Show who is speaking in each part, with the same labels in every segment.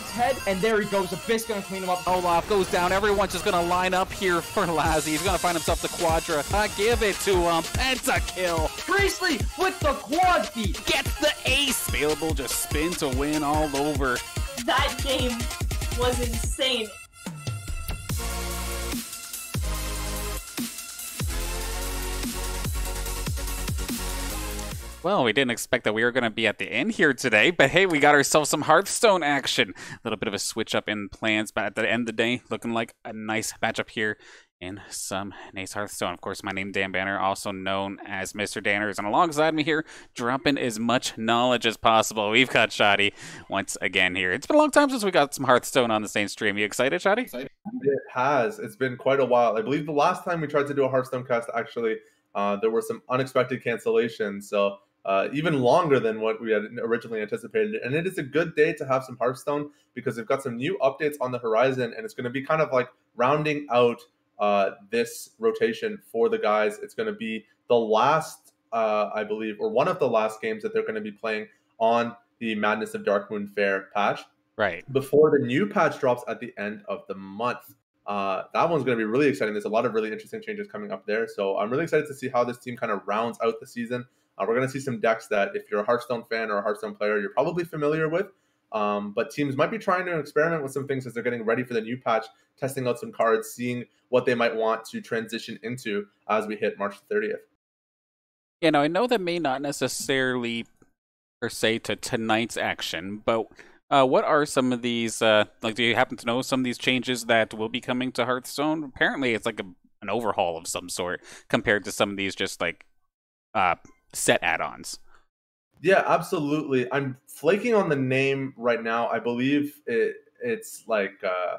Speaker 1: his head, and there he goes. Abyss gonna clean him up.
Speaker 2: Olaf goes down. Everyone's just gonna line up here for Lazzy. He's gonna find himself the Quadra. I give it to him. Pentakill.
Speaker 1: Priestley with the quad feet.
Speaker 2: Gets the ace. Available just spin to win all over.
Speaker 3: That game was insane.
Speaker 2: Well, we didn't expect that we were going to be at the end here today, but hey, we got ourselves some Hearthstone action. A little bit of a switch up in plans, but at the end of the day, looking like a nice matchup here in some nice Hearthstone. Of course, my name Dan Banner, also known as Mr. Danners, and alongside me here, dropping as much knowledge as possible, we've got Shoddy once again here. It's been a long time since we got some Hearthstone on the same stream. You excited, Shoddy?
Speaker 4: It has. It's been quite a while. I believe the last time we tried to do a Hearthstone cast, actually, uh, there were some unexpected cancellations. So uh, even longer than what we had originally anticipated. And it is a good day to have some Hearthstone because they've got some new updates on the horizon, and it's going to be kind of like rounding out uh, this rotation for the guys. It's going to be the last, uh, I believe, or one of the last games that they're going to be playing on the Madness of Darkmoon Faire patch.
Speaker 2: Right.
Speaker 4: Before the new patch drops at the end of the month. Uh, that one's going to be really exciting. There's a lot of really interesting changes coming up there. So I'm really excited to see how this team kind of rounds out the season. Uh, we're going to see some decks that, if you're a Hearthstone fan or a Hearthstone player, you're probably familiar with. Um, but teams might be trying to experiment with some things as they're getting ready for the new patch, testing out some cards, seeing what they might want to transition into as we hit March 30th.
Speaker 2: You know, I know that may not necessarily per se to tonight's action, but uh, what are some of these? Uh, like, do you happen to know some of these changes that will be coming to Hearthstone? Apparently, it's like a, an overhaul of some sort compared to some of these just like uh, set add-ons.
Speaker 4: Yeah, absolutely. I'm flaking on the name right now. I believe it, it's like uh,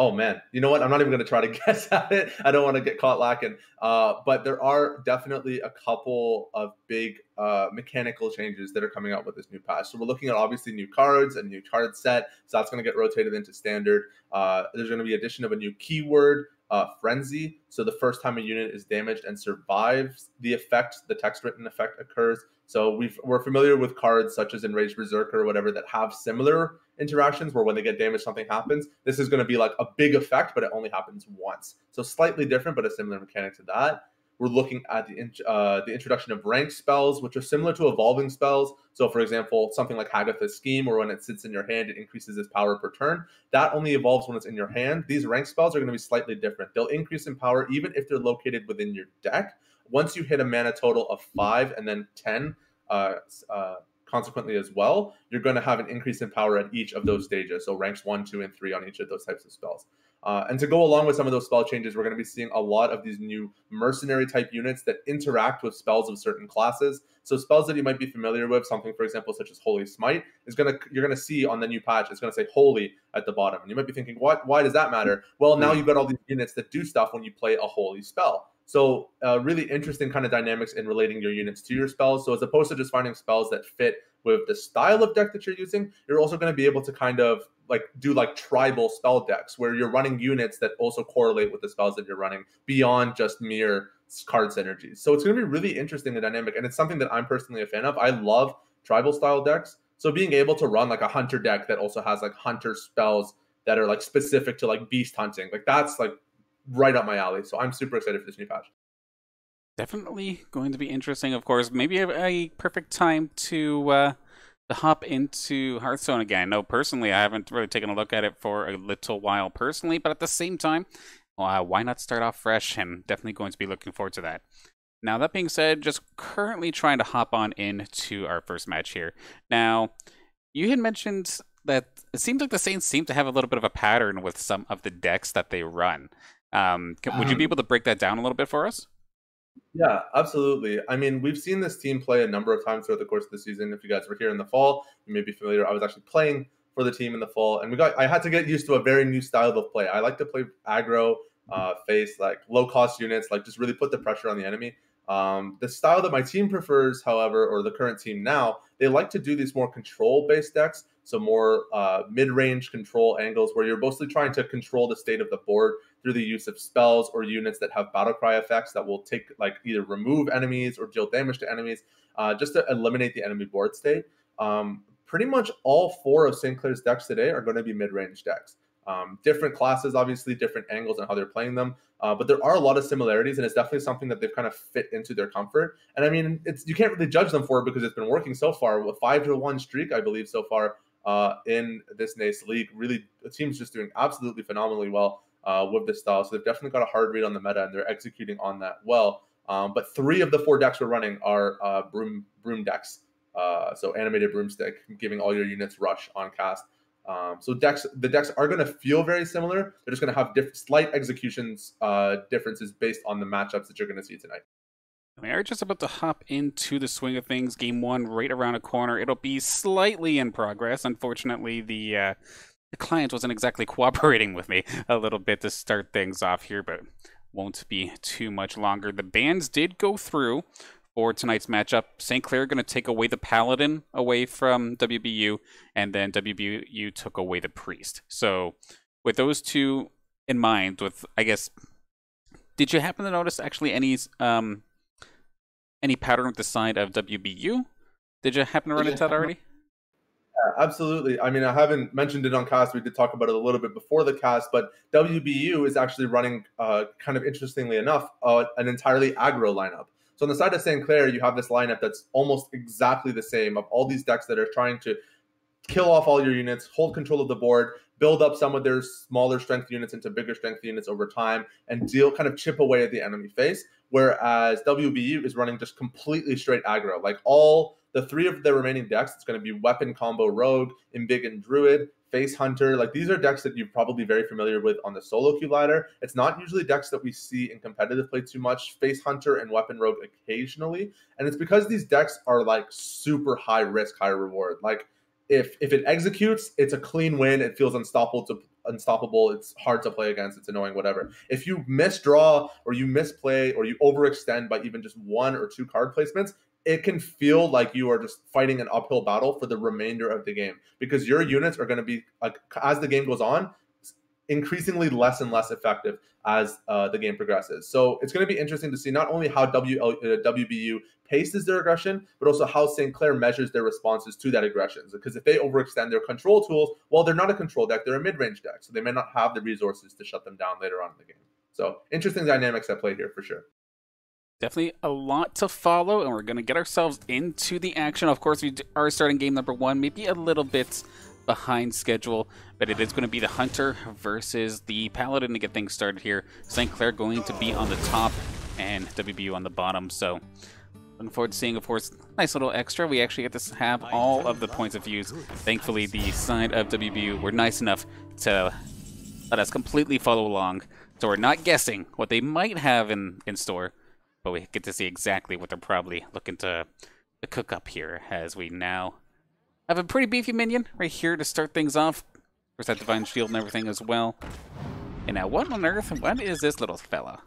Speaker 4: oh man, you know what? I'm not even going to try to guess at it. I don't want to get caught lacking. Uh, but there are definitely a couple of big uh, mechanical changes that are coming out with this new patch. So we're looking at obviously new cards, a new card set. So that's going to get rotated into standard. Uh, there's going to be addition of a new keyword uh, frenzy. So the first time a unit is damaged and survives the effect, the text written effect occurs. So we are familiar with cards such as Enraged Berserker or whatever that have similar interactions where when they get damaged, something happens. This is going to be like a big effect, but it only happens once. So slightly different, but a similar mechanic to that. We're looking at the uh, the introduction of ranked spells, which are similar to evolving spells. So, for example, something like Hagatha's Scheme, or when it sits in your hand, it increases its power per turn. That only evolves when it's in your hand. These ranked spells are going to be slightly different. They'll increase in power even if they're located within your deck. Once you hit a mana total of five and then ten, uh, uh, consequently as well, you're going to have an increase in power at each of those stages. So ranks one, two, and three on each of those types of spells. Uh, and to go along with some of those spell changes, we're going to be seeing a lot of these new mercenary type units that interact with spells of certain classes. So spells that you might be familiar with, something for example such as Holy Smite, is gonna you're gonna see on the new patch. It's gonna say Holy at the bottom, and you might be thinking, what? Why does that matter? Well, now you've got all these units that do stuff when you play a Holy spell. So uh, really interesting kind of dynamics in relating your units to your spells. So as opposed to just finding spells that fit with the style of deck that you're using, you're also going to be able to kind of like do like tribal spell decks where you're running units that also correlate with the spells that you're running beyond just mere card synergies. So it's going to be really interesting and dynamic, and it's something that I'm personally a fan of. I love tribal style decks. So being able to run like a hunter deck that also has like hunter spells that are like specific to like beast hunting, like that's like right up my alley. So I'm super excited for this new patch.
Speaker 2: Definitely going to be interesting, of course. Maybe a, perfect time to uh, hop into Hearthstone again. No, personally, I haven't really taken a look at it for a little while personally, but at the same time, uh, why not start off fresh? And definitely going to be looking forward to that. Now, that being said, just currently trying to hop on into our first match here. Now, you had mentioned that it seems like the Saints seem to have a little bit of a pattern with some of the decks that they run. Um, can, would you be um, able to break that down a little bit for us?
Speaker 4: Yeah, absolutely. I mean, we've seen this team play a number of times throughout the course of the season. If you guys were here in the fall, you may be familiar. I was actually playing for the team in the fall, and we got. I had to get used to a very new style of play. I like to play aggro, uh, face like low cost units, like just really put the pressure on the enemy. Um, the style that my team prefers, however, or the current team now, they like to do these more control based decks. So more uh, mid range control angles where you're mostly trying to control the state of the board through the use of spells or units that have battle cry effects that will take like either remove enemies or deal damage to enemies, uh, just to eliminate the enemy board state. Um, pretty much all four of St. Clair's decks today are going to be mid-range decks. Um, different classes, obviously, different angles and how they're playing them. Uh, but there are a lot of similarities, and it's definitely something that they've kind of fit into their comfort. And I mean, it's you can't really judge them for it because it's been working so far. With five to one streak, I believe, so far uh, in this NACE league. Really, the team's just doing absolutely phenomenally well uh, with this style. So they've definitely got a hard read on the meta, and they're executing on that well. Um, but three of the four decks we're running are uh, broom broom decks. Uh, so animated broomstick, giving all your units rush on cast. Um, so decks, the decks are going to feel very similar. They're just going to have diff- slight executions uh, differences based on the matchups that you're going to see tonight.
Speaker 2: We are just about to hop into the swing of things. Game one, right around a corner. It'll be slightly in progress. Unfortunately, the uh, the client wasn't exactly cooperating with me a little bit to start things off here, but won't be too much longer. The bans did go through for tonight's matchup. St. Clair going to take away the Paladin away from WBU, and then WBU took away the Priest. So, with those two in mind, with I guess, did you happen to notice actually any um any pattern with the side of WBU? Did you happen to run into that already?
Speaker 4: Yeah, absolutely. I mean, I haven't mentioned it on cast. We did talk about it a little bit before the cast, but WBU is actually running, uh, kind of interestingly enough, uh, an entirely aggro lineup. So on the side of St. Clair, you have this lineup that's almost exactly the same of all these decks that are trying to kill off all your units, hold control of the board, build up some of their smaller strength units into bigger strength units over time, and deal kind of chip away at the enemy face. Whereas WBU is running just completely straight aggro. Like all the three of the remaining decks, it's going to be weapon combo rogue, Embiggen druid, face hunter. Like these are decks that you're probably very familiar with on the solo queue ladder. It's not usually decks that we see in competitive play too much. Face hunter and weapon rogue occasionally, and it's because these decks are like super high risk, high reward. Like if if it executes, it's a clean win. It feels unstoppable to unstoppable. It's hard to play against. It's annoying, whatever. If you misdraw or you misplay or you overextend by even just one or two card placements, it can feel like you are just fighting an uphill battle for the remainder of the game because your units are going to be like as the game goes on increasingly less and less effective as uh, the game progresses. So it's going to be interesting to see not only how w, uh, WBU paces their aggression, but also how St. Clair measures their responses to that aggression. Because if they overextend their control tools, well, they're not a control deck, they're a mid range deck. So they may not have the resources to shut them down later on in the game. So interesting dynamics at play here for sure.
Speaker 2: Definitely a lot to follow, and we're going to get ourselves into the action. Of course, we are starting game number one, maybe a little bit behind schedule, but it is going to be the Hunter versus the Paladin to get things started here. St. Clair going to be on the top and WBU on the bottom, so looking forward to seeing, of course, nice little extra. We actually get to have all of the points of views. Thankfully, the side of WBU were nice enough to let us completely follow along, so we're not guessing what they might have in, in store, but we get to see exactly what they're probably looking to, to cook up here as we now have a pretty beefy minion right here to start things off. Of course, that Divine Shield and everything as well. And now, what on earth? What is this little fella?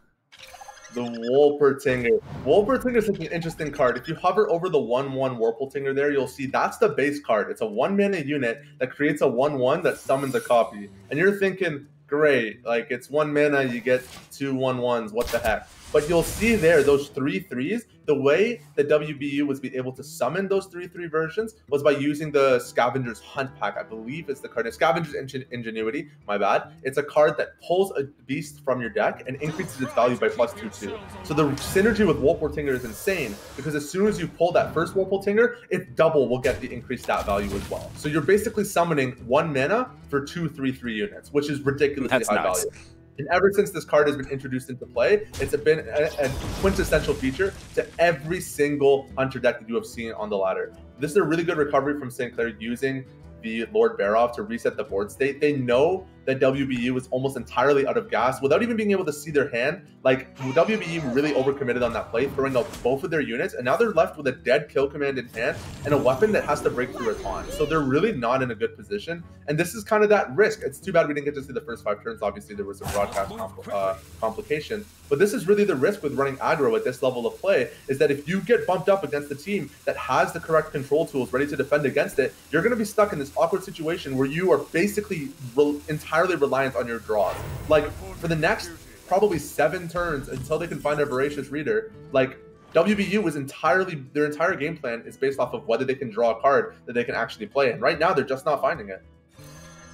Speaker 4: The Wolpertinger. Wolpertinger is an interesting card. If you hover over the 1 1 Wolpertinger there, you'll see that's the base card. It's a one mana unit that creates a 1 1 that summons a copy. And you're thinking, great, like it's one mana, you get two one ones, what the heck? But you'll see there those three threes. The way that WBU was be able to summon those three three versions was by using the Scavenger's Hunt pack. I believe it's the card. Scavenger's Ingenuity. My bad. It's a card that pulls a beast from your deck and increases its value by plus two two. So the synergy with Wolpertinger is insane because as soon as you pull that first Wolpertinger, it double will get the increased stat value as well. So you're basically summoning one mana for two three three units, which is ridiculously
Speaker 2: That's
Speaker 4: high
Speaker 2: nuts.
Speaker 4: value. And ever since this card has been introduced into play, it's been a, a, quintessential feature to every single hunter deck that you have seen on the ladder. This is a really good recovery from St. Clair using the Lord Barov to reset the board state. They know that WBU was almost entirely out of gas without even being able to see their hand. Like WBU really overcommitted on that play, throwing out both of their units, and now they're left with a dead kill command in hand and a weapon that has to break through a taunt. So they're really not in a good position. And this is kind of that risk. It's too bad we didn't get to see the first five turns. Obviously, there was some broadcast compl- uh, complication, but this is really the risk with running aggro at this level of play. Is that if you get bumped up against a team that has the correct control tools ready to defend against it, you're going to be stuck in this awkward situation where you are basically re- entirely reliant on your draws. Like for the next probably seven turns until they can find a voracious reader, like WBU was entirely their entire game plan is based off of whether they can draw a card that they can actually play. And right now, they're just not finding it.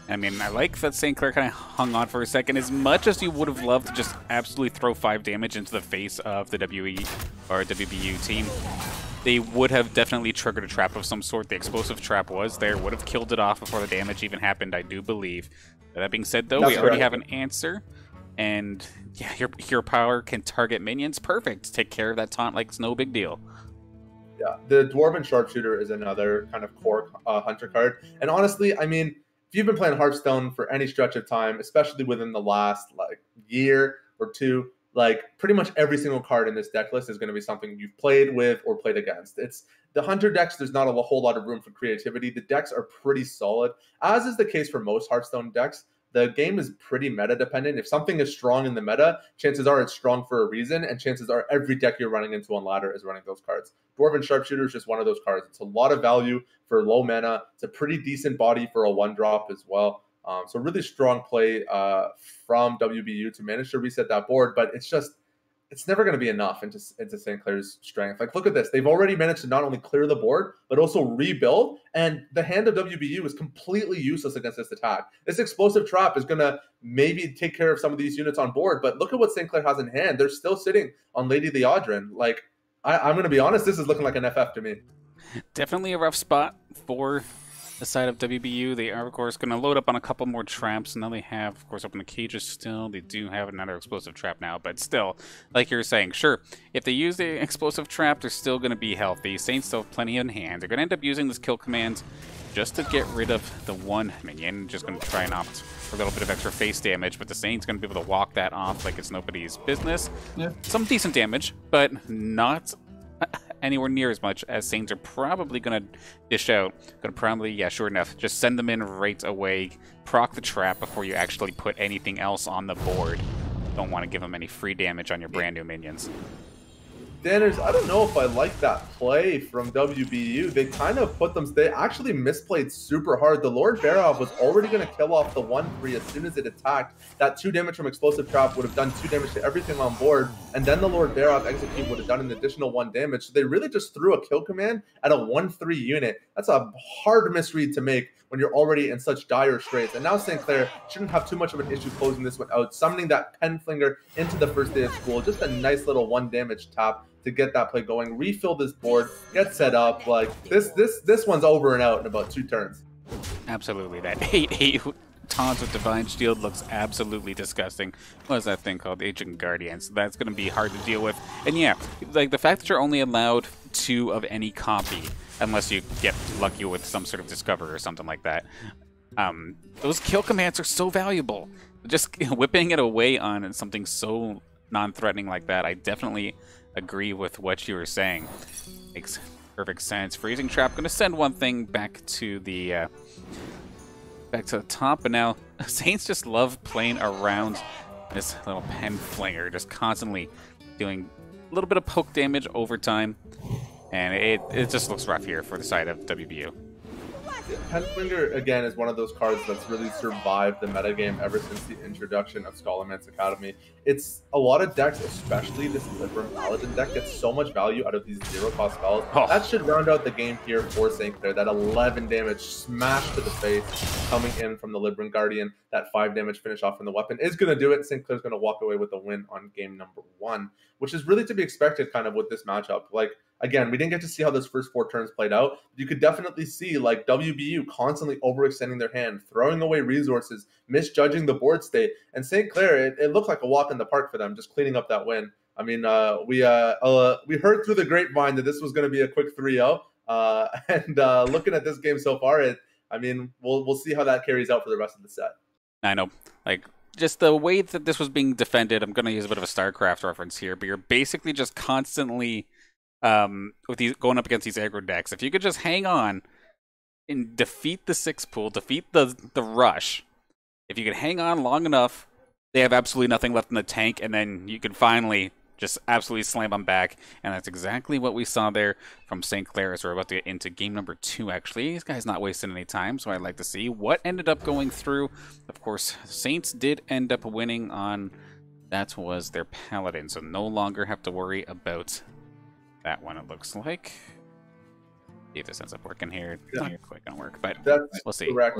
Speaker 2: I mean, I like that St. Clair kind of hung on for a second. As much as you would have loved to just absolutely throw five damage into the face of the WE or WBU team, they would have definitely triggered a trap of some sort. The explosive trap was there, would have killed it off before the damage even happened, I do believe. That being said, though,
Speaker 4: That's
Speaker 2: we already
Speaker 4: correct.
Speaker 2: have an answer. And yeah, your hero power can target minions. Perfect. Take care of that taunt like it's no big deal.
Speaker 4: Yeah, the Dwarven Sharpshooter is another kind of core uh, hunter card. And honestly, I mean, if you've been playing Hearthstone for any stretch of time, especially within the last like year or two, like pretty much every single card in this deck list is going to be something you've played with or played against. It's the hunter decks. There's not a whole lot of room for creativity. The decks are pretty solid, as is the case for most Hearthstone decks. The game is pretty meta dependent. If something is strong in the meta, chances are it's strong for a reason, and chances are every deck you're running into on ladder is running those cards. Dwarven Sharpshooter is just one of those cards. It's a lot of value for low mana. It's a pretty decent body for a one drop as well. Um, so really strong play uh, from WBU to manage to reset that board, but it's just it's never going to be enough into into St. Clair's strength. Like look at this, they've already managed to not only clear the board but also rebuild, and the hand of WBU is completely useless against this attack. This explosive trap is going to maybe take care of some of these units on board, but look at what St. Clair has in hand. They're still sitting on Lady Liadrin. Like I, I'm going to be honest, this is looking like an FF to me.
Speaker 2: Definitely a rough spot for the side of WBU. They are, of course, going to load up on a couple more traps. Now they have, of course, open the cages still. They do have another explosive trap now, but still, like you were saying, sure, if they use the explosive trap, they're still going to be healthy. Saints still have plenty in hand. They're going to end up using this kill command just to get rid of the one minion. Just going to try and opt for a little bit of extra face damage, but the Saints going to be able to walk that off like it's nobody's business.
Speaker 1: Yeah.
Speaker 2: Some decent damage, but not anywhere near as much as Saints are probably going to dish out. Going to probably, yeah, sure enough, just send them in right away, proc the trap before you actually put anything else on the board. Don't want to give them any free damage on your brand new minions.
Speaker 4: Danners, I don't know if I like that play from WBU. They kind of put them, they actually misplayed super hard. The Lord Barov was already going to kill off the 1 3 as soon as it attacked. That 2 damage from Explosive Trap would have done 2 damage to everything on board. And then the Lord Barov execute would have done an additional 1 damage. So they really just threw a kill command at a 1 3 unit. That's a hard misread to make when you're already in such dire straits. And now St. Clair shouldn't have too much of an issue closing this one out, summoning that pen flinger into the first day of school. Just a nice little one damage tap to get that play going. Refill this board, get set up. Like this, this, this one's over and out in about two turns.
Speaker 2: Absolutely, that 8-8 taunt with Divine Shield looks absolutely disgusting. What is that thing called? Agent Guardian. So that's going to be hard to deal with. And yeah, like the fact that you're only allowed two of any copy, unless you get lucky with some sort of Discover or something like that. Um, those kill commands are so valuable. Just whipping it away on something so non-threatening like that, I definitely agree with what you were saying. Makes perfect sense. Freezing Trap, going to send one thing back to the uh, back to the top, but now Saints just love playing around this little pen flinger, just constantly doing a little bit of poke damage over time, and it, it just looks rough here for the side of WBU.
Speaker 4: Penflinger again is one of those cards that's really survived the metagame ever since the introduction of Scholomance Academy. It's a lot of decks, especially this Libram Paladin deck, gets so much value out of these zero cost spells.
Speaker 2: Oh.
Speaker 4: That should round out the game here for St. Clair. That 11 damage smash to the face coming in from the Libram Guardian. That 5 damage finish off from the weapon is going to do it. St. Clair's going to walk away with a win on game number one, which is really to be expected kind of with this matchup. Like, again, we didn't get to see how those first four turns played out. You could definitely see like WBU constantly overextending their hand, throwing away resources, misjudging the board state. And St. Clair, it, it looked like a walk in the park for them, just cleaning up that win. I mean, uh, we uh, uh, we heard through the grapevine that this was going to be a quick 3-0. Uh, and uh, looking at this game so far, it, I mean, we'll we'll see how that carries out for the rest of the set.
Speaker 2: I know, like just the way that this was being defended. I'm going to use a bit of a StarCraft reference here, but you're basically just constantly um, with these going up against these aggro decks. If you could just hang on and defeat the six pool, defeat the the rush. If you could hang on long enough, they have absolutely nothing left in the tank, and then you can finally just absolutely slam them back. And that's exactly what we saw there from St. Clair as we're about to get into game number two, actually. This guy's not wasting any time, so I'd like to see what ended up going through. Of course, Saints did end up winning on that was their Paladin, so no longer have to worry about that one, it looks like. See if this ends up working here.
Speaker 4: Yeah.
Speaker 2: not quite gonna work, but
Speaker 4: That's
Speaker 2: we'll see.
Speaker 4: correct.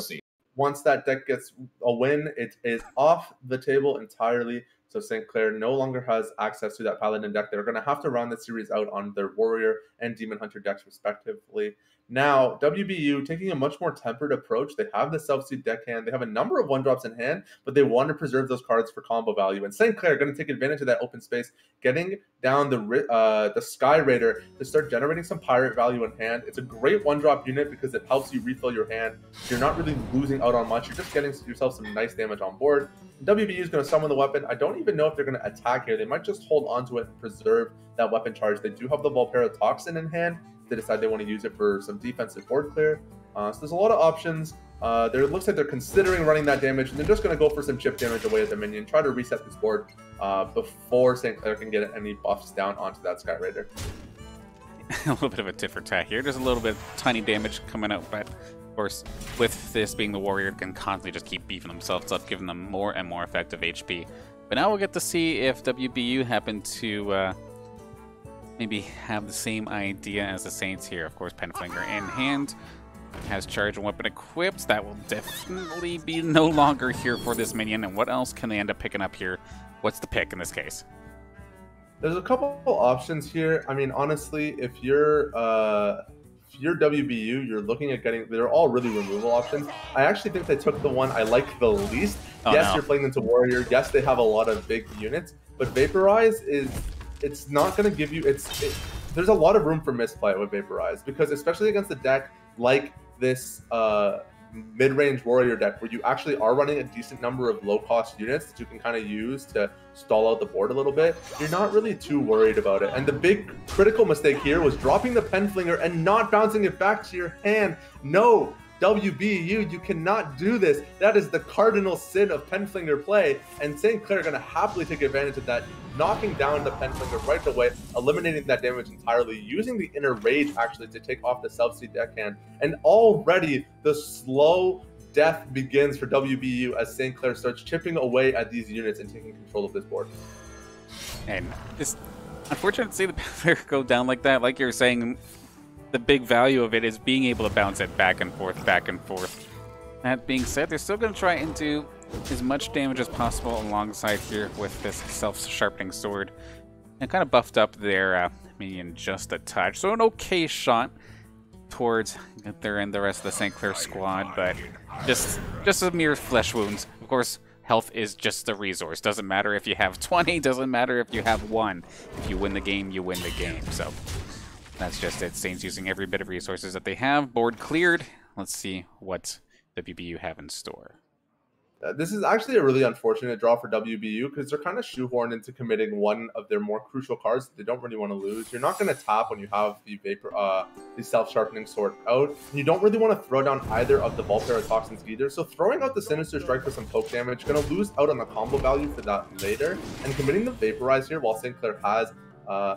Speaker 4: Once that deck gets a win, it is off the table entirely. So St. Clair no longer has access to that Paladin deck. They're going to have to round the series out on their Warrior and Demon Hunter decks, respectively. Now, WBU taking a much more tempered approach. They have the Southsea Deckhand. They have a number of one drops in hand, but they want to preserve those cards for combo value. And St. Clair going to take advantage of that open space, getting down the uh, the Sky Raider to start generating some pirate value in hand. It's a great one drop unit because it helps you refill your hand. You're not really losing out on much. You're just getting yourself some nice damage on board. WBU is going to summon the weapon. I don't even know if they're going to attack here. They might just hold onto it and preserve that weapon charge. They do have the Vulpera Toxin in hand. They decide they want to use it for some defensive board clear. Uh, so there's a lot of options. Uh, there looks like they're considering running that damage, and they're just going to go for some chip damage away at the minion, try to reset this board uh, before St. Clair can get any buffs down onto that Sky Raider.
Speaker 2: a little bit of a for tat here. Just a little bit tiny damage coming out, but of course, with this being the warrior, can constantly just keep beefing themselves up, giving them more and more effective HP. But now we'll get to see if WBU happen to uh, maybe have the same idea as the Saints here. Of course, Penflinger in hand has charge and weapon equipped. That will definitely be no longer here for this minion. And what else can they end up picking up here? What's the pick in this case?
Speaker 4: There's a couple options here. I mean, honestly, if you're uh, if you're WBU, you're looking at getting. They're all really removal options. I actually think they took the one I like the least.
Speaker 2: Oh,
Speaker 4: yes,
Speaker 2: no.
Speaker 4: you're playing into warrior. Yes, they have a lot of big units, but vaporize is it's not going to give you. It's it, there's a lot of room for misplay with vaporize because especially against a deck like this uh, mid-range warrior deck where you actually are running a decent number of low-cost units that you can kind of use to stall out the board a little bit, you're not really too worried about it. And the big critical mistake here was dropping the pen flinger and not bouncing it back to your hand. No, WBU, you cannot do this. That is the cardinal sin of penflinger play, and St. Clair are going to happily take advantage of that, knocking down the penflinger right away, eliminating that damage entirely, using the inner rage actually to take off the Southsea Deckhand, and already the slow death begins for WBU as St. Clair starts chipping away at these units and taking control of this board.
Speaker 2: And it's unfortunate to see the player go down like that. Like you're saying, the big value of it is being able to bounce it back and forth, back and forth. That being said, they're still going to try and do as much damage as possible alongside here with this self-sharpening sword. And kind of buffed up their uh, minion just a touch. So an okay shot towards their and the rest of the St. Clair squad, but just just a mere flesh wounds. Of course, health is just a resource. Doesn't matter if you have 20, doesn't matter if you have one. If you win the game, you win the game. So that's just it. Saints using every bit of resources that they have. Board cleared. Let's see what WBU have in store.
Speaker 4: Uh, this is actually a really unfortunate draw for WBU because they're kind of shoehorned into committing one of their more crucial cards that they don't really want to lose. You're not going to tap when you have the vapor, uh, the self-sharpening sword out. You don't really want to throw down either of the Vulpera toxins either. So throwing out the Sinister Strike for some poke damage, going to lose out on the combo value for that later. And committing the Vaporize here while St. Clair has uh,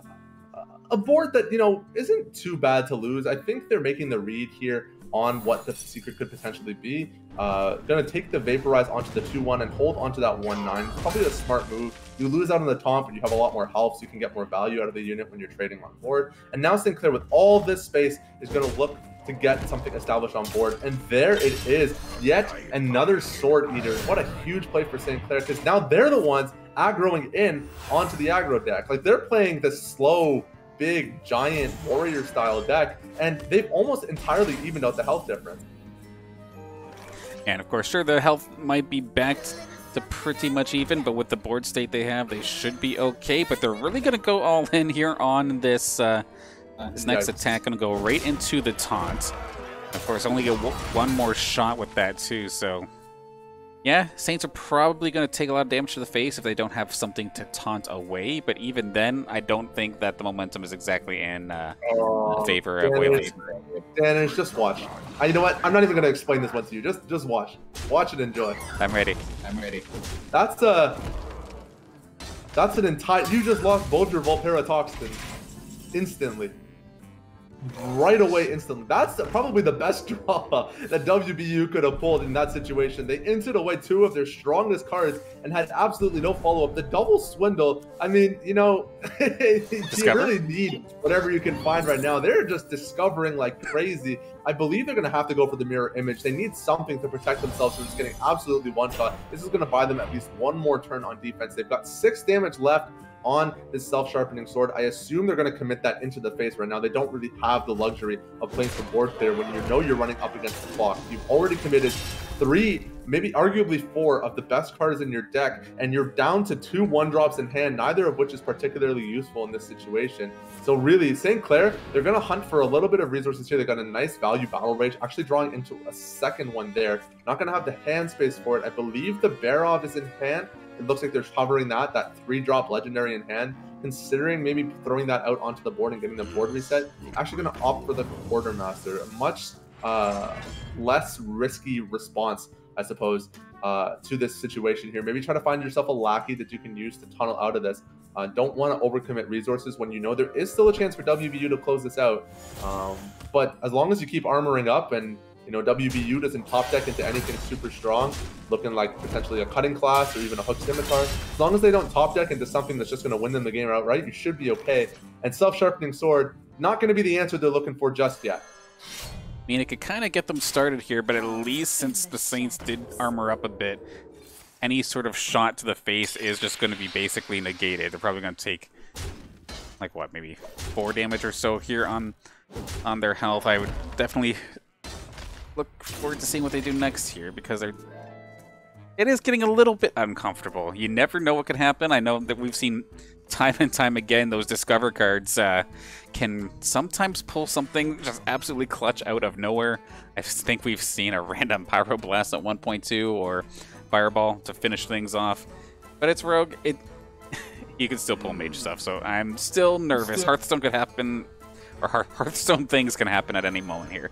Speaker 4: a board that you know isn't too bad to lose. I think they're making the read here on what the secret could potentially be. Uh, gonna take the vaporize onto the 2-1 and hold onto that 1-9. Probably a smart move. You lose out on the taunt, but you have a lot more health, so you can get more value out of the unit when you're trading on board. And now St. Clair, with all this space, is gonna look to get something established on board. And there it is, yet another Sword Eater. What a huge play for St. Clair, because now they're the ones aggroing in onto the aggro deck. Like they're playing the slow, big, giant warrior style deck, and they've almost entirely evened out the health difference.
Speaker 2: And of course, sure, the health might be backed to pretty much even, but with the board state they have, they should be okay. But they're really going to go all in here on this. Uh, this next attack going to go right into the taunt. Of course, only get w- one more shot with that too. So, yeah, Saints are probably going to take a lot of damage to the face if they don't have something to taunt away. But even then, I don't think that the momentum is exactly in uh, favor of Whaley.
Speaker 4: Danish, just watch. I, you know what? I'm not even going to explain this one to you. Just, just watch. Watch and enjoy.
Speaker 2: I'm ready.
Speaker 5: I'm ready.
Speaker 4: That's a. That's an entire. You just lost both your Vulpera toxins instantly. Right away instantly. That's probably the best draw that WBU could have pulled in that situation. They entered away two of their strongest cards and had absolutely no follow up. The double swindle, I mean, you know, you really need whatever you can find right now. They're just discovering like crazy. I believe they're going to have to go for the mirror image. They need something to protect themselves from just getting absolutely one shot. This is going to buy them at least one more turn on defense. They've got six damage left on this self-sharpening sword. I assume they're going to commit that into the face right now. They don't really have the luxury of playing some board clear when you know you're running up against the clock. You've already committed three, maybe arguably four of the best cards in your deck, and you're down to two one drops in hand, neither of which is particularly useful in this situation. So really, St. Clair, they're going to hunt for a little bit of resources here. They got a nice value battle rage, actually drawing into a second one there. Not going to have the hand space for it. I believe the Barov is in hand. It looks like they're covering that, that three drop legendary in hand. Considering maybe throwing that out onto the board and getting the board reset, actually going to opt for the Quartermaster. A much uh, less risky response, I suppose, uh, to this situation here. Maybe try to find yourself a lackey that you can use to tunnel out of this. Uh, don't want to overcommit resources when you know there is still a chance for WBU to close this out. Um, but as long as you keep armoring up and you know, WBU doesn't top deck into anything super strong, looking like potentially a cutting class or even a hook scimitar. As long as they don't top deck into something that's just going to win them the game outright, you should be okay. And self-sharpening sword, not going to be the answer they're looking for just yet.
Speaker 2: I mean, it could kind of get them started here, but at least since the Saints did armor up a bit, any sort of shot to the face is just going to be basically negated. They're probably going to take, like, what, maybe four damage or so here on on their health. I would definitely look forward to seeing what they do next here because they're it is getting a little bit uncomfortable. You never know what could happen. I know that we've seen time and time again those Discover cards uh, can sometimes pull something just absolutely clutch out of nowhere. I think we've seen a random Pyroblast at 1.2 or Fireball to finish things off. But it's Rogue. It You can still pull Mage stuff, so I'm still nervous. Hearthstone could happen, or Hearthstone things can happen at any moment here.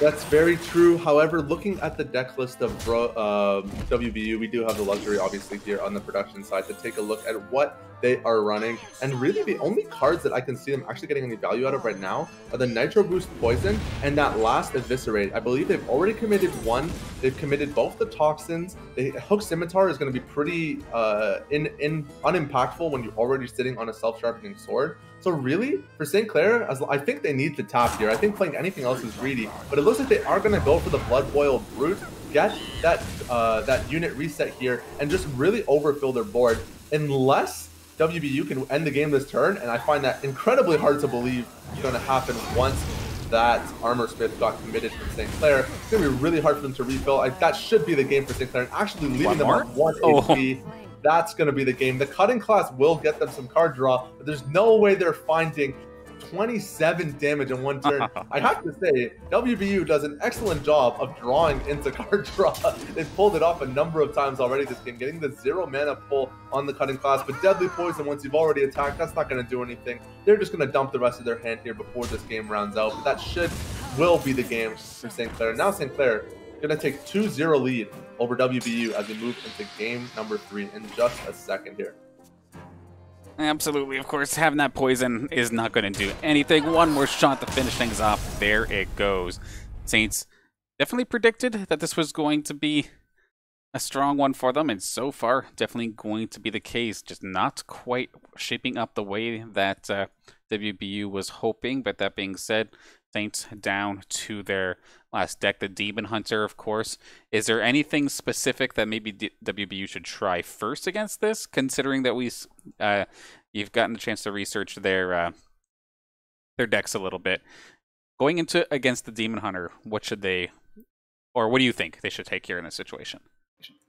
Speaker 4: That's very true. However, looking at the deck list of uh, um, WBU, we do have the luxury, obviously, here on the production side to take a look at what they are running. And really, the only cards that I can see them actually getting any value out of right now are the Nitro Boost Poison and that last Eviscerate. I believe they've already committed one. They've committed both the Toxins. The Hook Scimitar is going to be pretty uh, in, in unimpactful when you're already sitting on a self-sharpening sword. So really, for St. Clair, as I think they need to top here. I think playing anything else is greedy, but it looks like they are going to go for the Blood Boil Brute, get that uh, that unit reset here, and just really overfill their board. Unless WBU can end the game this turn, and I find that incredibly hard to believe is going to happen once that Armor Smith got committed from St. Clair. It's going to be really hard for them to refill. I, that should be the game for St. Clair, and actually leaving one them more? on one oh. HP that's going to be the game. The cutting class will get them some card draw, but there's no way they're finding 27 damage in one turn. I have to say, WBU does an excellent job of drawing into card draw. They've pulled it off a number of times already this game, getting the zero mana pull on the cutting class. But Deadly Poison, once you've already attacked, that's not going to do anything. They're just going to dump the rest of their hand here before this game rounds out. But that should, will be the game for St. Clair. Now St. Clair going to take 2-0 lead over WBU as we move into game number three in just a second here.
Speaker 2: Absolutely, of course, having that poison is not going to do anything. One more shot to finish things off. There it goes. Saints definitely predicted that this was going to be a strong one for them, and so far, definitely going to be the case. Just not quite shaping up the way that uh, WBU was hoping. But that being said, Saints down to their last deck, the Demon Hunter, of course. Is there anything specific that maybe D- WBU should try first against this, considering that we uh, you've gotten the chance to research their uh, their decks a little bit? Going into against the Demon Hunter, what should they, or what do you think they should take here in this situation?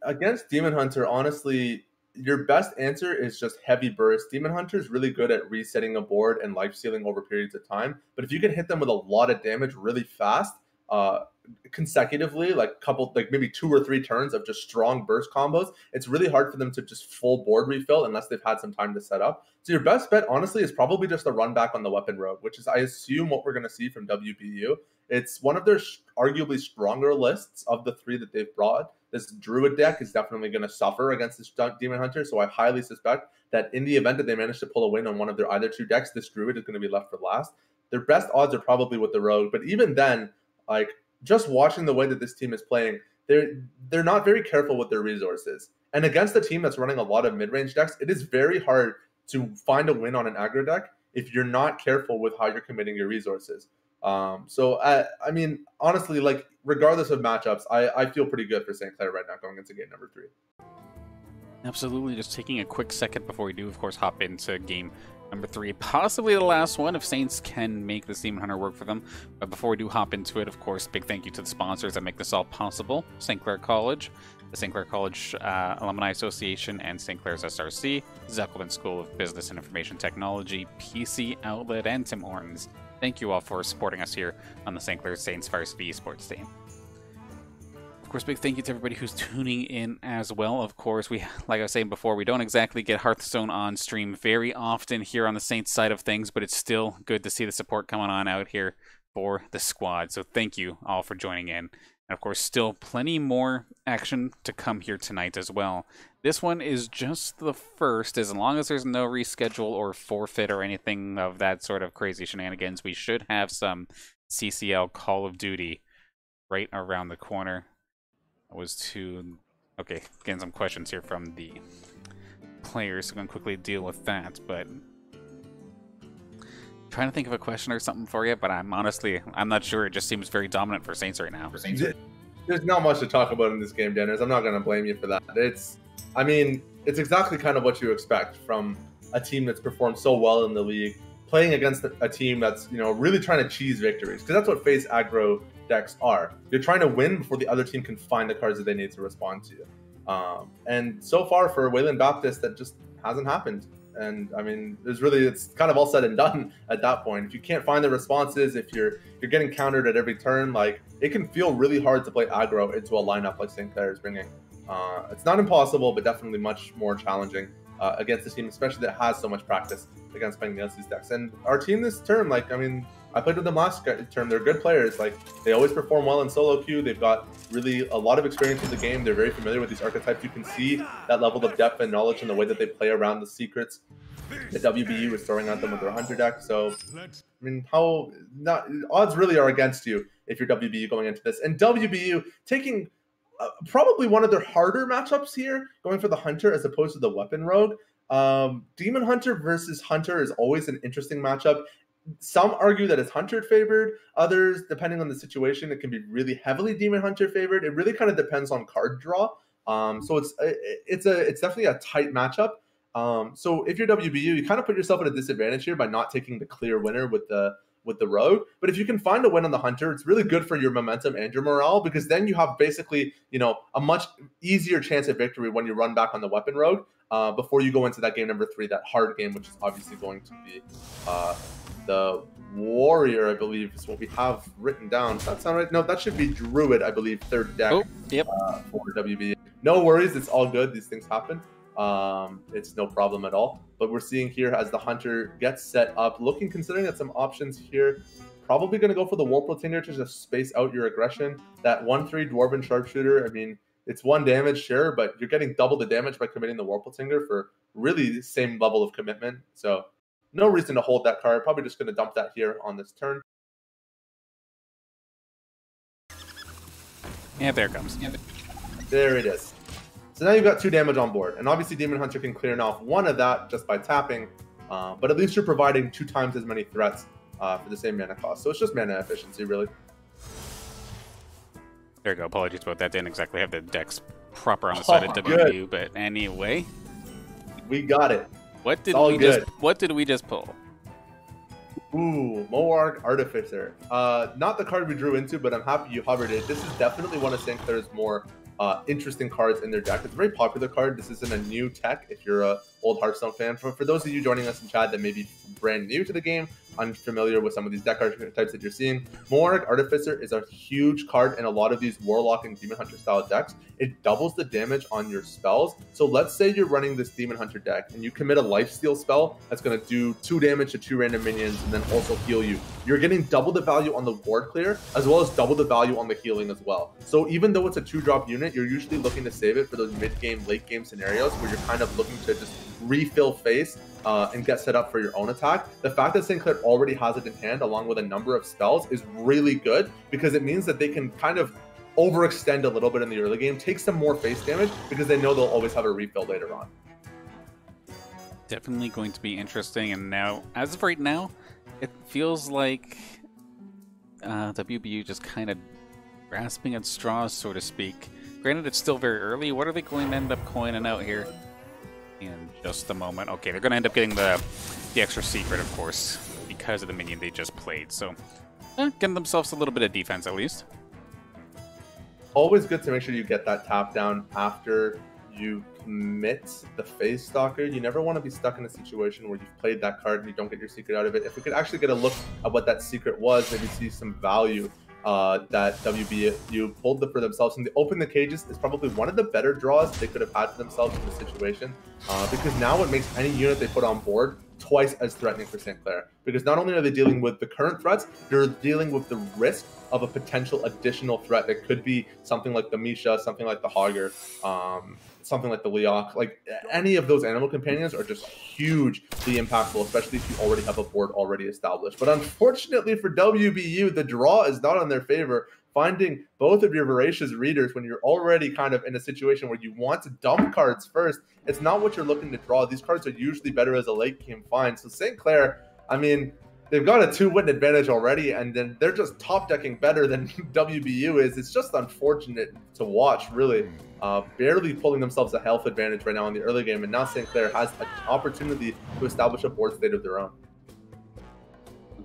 Speaker 4: Against Demon Hunter, honestly, your best answer is just heavy burst. Demon Hunter is really good at resetting a board and life stealing over periods of time. But if you can hit them with a lot of damage really fast, uh, consecutively, like couple, like maybe two or three turns of just strong burst combos, it's really hard for them to just full board refill unless they've had some time to set up. So your best bet, honestly, is probably just a run back on the weapon rogue, which is I assume what we're going to see from WBU. It's one of their arguably stronger lists of the three that they've brought. This Druid deck is definitely going to suffer against this Demon Hunter, so I highly suspect that in the event that they manage to pull a win on one of their either two decks, this Druid is going to be left for last. their best odds are probably with the Rogue. But even then, like just watching the way that this team is playing, they're they're not very careful with their resources. And against a team that's running a lot of mid-range decks, it is very hard to find a win on an aggro deck if you're not careful with how you're committing your resources. Um, so I, I mean, honestly, like regardless of matchups, I, I feel pretty good for St. Clair right now going into game number three.
Speaker 2: Absolutely. Just taking a quick second before we do, of course, hop into game number three, possibly the last one if Saints can make this Demon Hunter work for them. But before we do hop into it, of course, big thank you to the sponsors that make this all possible: St. Clair College, the St. Clair College uh, Alumni Association, and St. Clair's SRC, Zekelman School of Business and Information Technology, PC Outlet, and Tim Hortons. Thank you all for supporting us here on the St. Clair Saints Varsity Esports team course, big thank you to everybody who's tuning in as well. Of course, we, like I was saying before, we don't exactly get Hearthstone on stream very often here on the Saints side of things, but it's still good to see the support coming on out here for the squad. So thank you all for joining in. And of course, still plenty more action to come here tonight as well. This one is just the first. As long as there's no reschedule or forfeit or anything of that sort of crazy shenanigans, we should have some CCL Call of Duty right around the corner was to... Okay, getting some questions here from the players. So I'm going to quickly deal with that, but... Trying to think of a question or something for you, but I'm honestly, I'm not sure. It just seems very dominant for Saints right now. For Saints.
Speaker 4: There's not much to talk about in this game, Dennis. I'm not going to blame you for that. It's, I mean, it's exactly kind of what you expect from a team that's performed so well in the league, playing against a team that's, you know, really trying to cheese victories. Because that's what face aggro decks are. You're trying to win before the other team can find the cards that they need to respond to. Um, and so far for Wayland Baptist, that just hasn't happened. And I mean, there's really it's kind of all said and done at that point. If you can't find the responses, if you're you're getting countered at every turn, like it can feel really hard to play aggro into a lineup like St. Clair is bringing. Uh, it's not impossible, but definitely much more challenging uh, against a team, especially that has so much practice against playing against these decks. And our team this term, like I mean, I played with them last term. They're good players. Like they always perform well in solo queue. They've got really a lot of experience in the game. They're very familiar with these archetypes. You can see that level of depth and knowledge in the way that they play around the secrets. The WBU is throwing at them with their hunter deck. So I mean, how not odds really are against you if you're WBU going into this. And WBU taking uh, probably one of their harder matchups here, going for the hunter as opposed to the weapon rogue. Um, Demon Hunter versus Hunter is always an interesting matchup some argue that it's Hunter favored. Others, depending on the situation, it can be really heavily Demon Hunter favored. It really kind of depends on card draw. Um, so it's it's a it's definitely a tight matchup. Um, so if you're WBU, you kind of put yourself at a disadvantage here by not taking the clear winner with the with the rogue. But if you can find a win on the hunter, it's really good for your momentum and your morale because then you have basically you know a much easier chance at victory when you run back on the weapon rogue uh, before you go into that game number three, that hard game, which is obviously going to be uh, the warrior, I believe, is what we have written down. Does that sound right? No, that should be druid, I believe, third deck
Speaker 2: oh, yep.
Speaker 4: uh, for WB. No worries, it's all good. These things happen. Um, it's no problem at all. But we're seeing here as the hunter gets set up, looking, considering at some options here. Probably going to go for the Warped here to just space out your aggression. That 1-3 Dwarven Sharpshooter, I mean, it's one damage, sure, but you're getting double the damage by committing the Wolpertinger for really the same level of commitment. So no reason to hold that card. Probably just going to dump that here on this turn.
Speaker 2: Yeah, there it comes.
Speaker 4: There it is. So now you've got two damage on board. And obviously Demon Hunter can clear off one of that just by tapping. Uh, but at least you're providing two times as many threats uh, for the same mana cost. So it's just mana efficiency, really.
Speaker 2: There you go. Apologies about that. Didn't exactly have the decks proper on the side oh, of WBU, but anyway.
Speaker 4: We got it.
Speaker 2: What did we good. just what did we just pull?
Speaker 4: Ooh, Moarg Artificer. Uh, not the card we drew into, but I'm happy you hovered it. This is definitely one of St. Clair's more uh, interesting cards in their deck. It's a very popular card. This isn't a new tech if you're a old Hearthstone fan. For, for those of you joining us in chat that may be brand new to the game, unfamiliar with some of these deck archetypes that you're seeing, Moarg Artificer is a huge card in a lot of these Warlock and Demon Hunter style decks. It doubles the damage on your spells. So let's say you're running this Demon Hunter deck and you commit a Lifesteal spell that's going to do two damage to two random minions and then also heal you. You're getting double the value on the ward clear as well as double the value on the healing as well. So even though it's a two drop unit, you're usually looking to save it for those mid game, late game scenarios where you're kind of looking to just refill face uh, and get set up for your own attack. The fact that St. Clair already has it in hand, along with a number of spells, is really good because it means that they can kind of overextend a little bit in the early game, take some more face damage because they know they'll always have a refill later on.
Speaker 2: Definitely going to be interesting. And now, as of right now, it feels like uh, WBU just kind of grasping at straws, so to speak. Granted, it's still very early. What are they going to end up coining out here? In just a moment. Okay, they're going to end up getting the the extra secret, of course, because of the minion they just played. So, eh, getting themselves a little bit of defense at least.
Speaker 4: Always good to make sure you get that tap down after you commit the Phase Stalker. You never want to be stuck in a situation where you've played that card and you don't get your secret out of it. If we could actually get a look at what that secret was, maybe see some value uh, that WBU pulled the, for themselves. And they opened the cages is probably one of the better draws they could have had for themselves in this situation uh, because now it makes any unit they put on board twice as threatening for St. Clair. Because not only are they dealing with the current threats, they're dealing with the risk of a potential additional threat that could be something like the Misha, something like the Hogger, um, something like the Leokk. Like any of those animal companions are just hugely impactful, especially if you already have a board already established. But unfortunately for WBU, the draw is not on their favor. Finding both of your voracious readers when you're already kind of in a situation where you want to dump cards first, it's not what you're looking to draw. These cards are usually better as a late game find. So St. Clair, I mean, they've got a two win advantage already, and then they're just top decking better than WBU is. It's just unfortunate to watch, really. Uh, barely pulling themselves a health advantage right now in the early game, and now St. Clair has an opportunity to establish a board state of their own.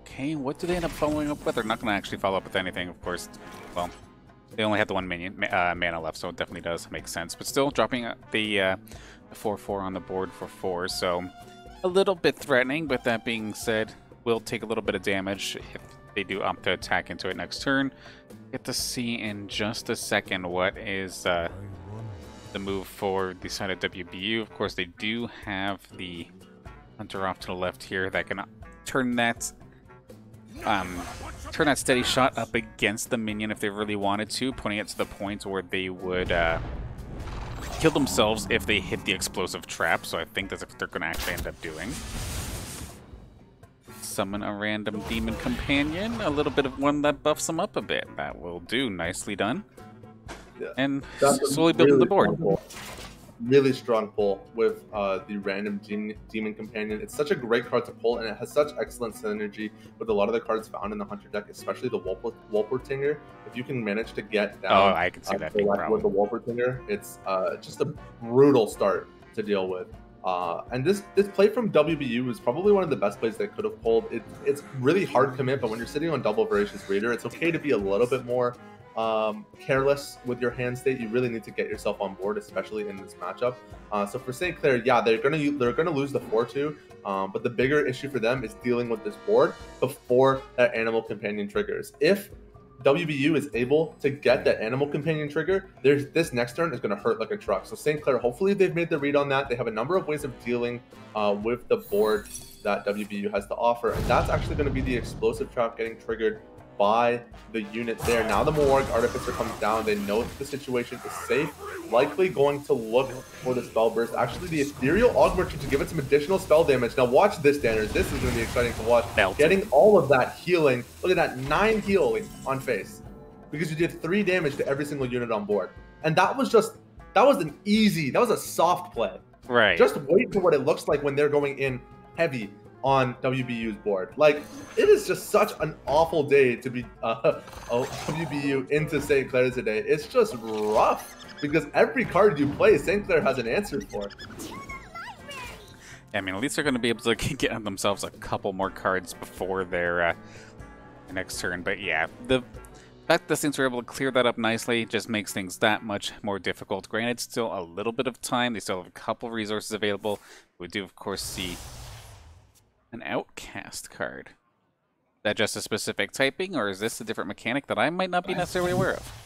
Speaker 2: Okay, what do they end up following up with? They're not going to actually follow up with anything, of course. Well, they only had the one minion uh, mana left, so it definitely does make sense. But still, dropping the 4-4 uh, on the board for 4, so a little bit threatening. But that being said, will take a little bit of damage if they do opt to attack into it next turn. Get to see in just a second what is uh, the move for the side of WBU. Of course, they do have the Hunter off to the left here that can turn that um, turn that steady shot up against the minion if they really wanted to, putting it to the point where they would uh, kill themselves if they hit the explosive trap. So I think that's what they're going to actually end up doing summon a random demon companion, a little bit of one that buffs them up a bit. That will do. Nicely done. Yeah. And That's slowly building the board.
Speaker 4: Really strong pull with uh, the random demon, demon companion. It's such a great card to pull, and it has such excellent synergy with a lot of the cards found in the hunter deck, especially the Wolpertinger. If you can manage to get down,
Speaker 2: oh, I can see uh, that
Speaker 4: with the Wolpertinger, it's uh, just a brutal start to deal with. Uh, and this this play from WBU is probably one of the best plays they could have pulled. It, it's really hard commit, but when you're sitting on double voracious reader, it's okay to be a little bit more um, careless with your hand state. You really need to get yourself on board, especially in this matchup. Uh, so for St. Clair, yeah, they're gonna they're gonna lose the four two, um, but the bigger issue for them is dealing with this board before that animal companion triggers. If WBU is able to get that animal companion trigger, there's this next turn is going to hurt like a truck. So St. Clair, hopefully they've made the read on that. They have a number of ways of dealing uh, with the board that WBU has to offer, and that's actually going to be the explosive trap getting triggered by the unit there. Now the Mo'arg Artificer comes down. They know that the situation is safe. Likely going to look for the spell burst. Actually, the Ethereal Augmerchant to give it some additional spell damage. Now watch this, Danners. This is going to be exciting to watch. Getting all of that healing. Look at that, 9 healing on face. Because you did 3 damage to every single unit on board. And that was just, that was an easy, that was a soft play.
Speaker 2: Right.
Speaker 4: Just wait for what it looks like when they're going in heavy on WBU's board. Like, it is just such an awful day to be uh, WBU into St. Clair today. It's just rough because every card you play, St. Clair has an answer for.
Speaker 2: Yeah, I mean, at least they're going to be able to get themselves a couple more cards before their uh, next turn. But yeah, the fact that things were able to clear that up nicely just makes things that much more difficult. Granted, still a little bit of time. They still have a couple resources available. We do, of course, see an outcast card. Is that just a specific typing, or is this a different mechanic that I might not be necessarily aware of?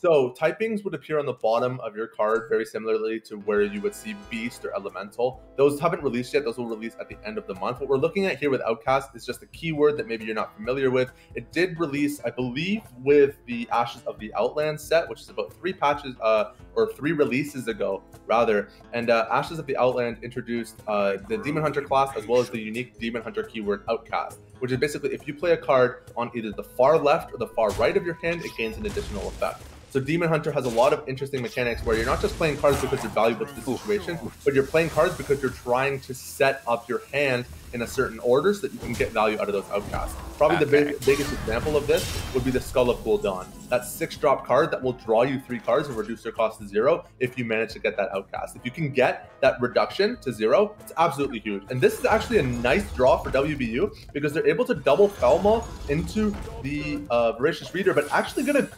Speaker 4: So typings would appear on the bottom of your card very similarly to where you would see Beast or Elemental. Those haven't released yet. Those will release at the end of the month. What we're looking at here with Outcast is just a keyword that maybe you're not familiar with. It did release, I believe, with the Ashes of the Outland set, which is about three patches uh, or three releases ago, rather. And uh, Ashes of the Outland introduced uh, the Demon Hunter class as well as the unique Demon Hunter keyword Outcast, which is basically if you play a card on either the far left or the far right of your hand, it gains an additional effect. So Demon Hunter has a lot of interesting mechanics where you're not just playing cards because they're valuable to the situation, but you're playing cards because you're trying to set up your hand in a certain order so that you can get value out of those outcasts. Probably the big, biggest example of this would be the Skull of Gul'dan. That six drop card that will draw you three cards and reduce their cost to zero if you manage to get that outcast. If you can get that reduction to zero, it's absolutely huge. And this is actually a nice draw for WBU because they're able to double Felmaw into the uh, Voracious Reader, but actually gonna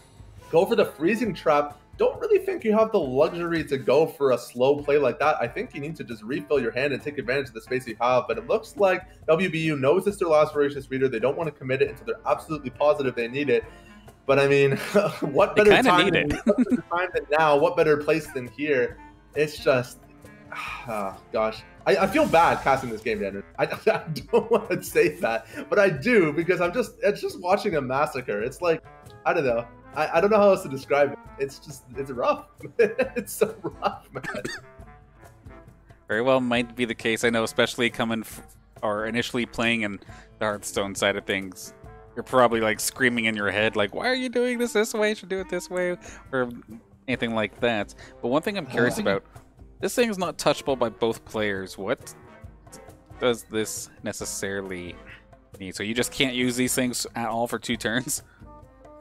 Speaker 4: go for the freezing trap. Don't really think you have the luxury to go for a slow play like that. I think you need to just refill your hand and take advantage of the space you have. But it looks like WBU knows it's their last Voracious Reader. They don't want to commit it until they're absolutely positive they need it. But I mean, what better time, than,
Speaker 2: it.
Speaker 4: time than now? What better place than here? It's just, oh, gosh. I, I feel bad casting this game, Daniel. I, I don't want to say that, but I do because I'm just, it's just watching a massacre. It's like, I don't know. I, I don't know how else to describe it. It's just, it's rough. it's so rough, man.
Speaker 2: Very well might be the case. I know, especially coming f- or initially playing in the Hearthstone side of things, you're probably like screaming in your head, like, "Why are you doing this this way? You should do it this way," or anything like that. But one thing I'm curious
Speaker 4: Oh.
Speaker 2: about: this thing is not touchable by both players. What does this necessarily need? So you just can't use these things at all for two turns.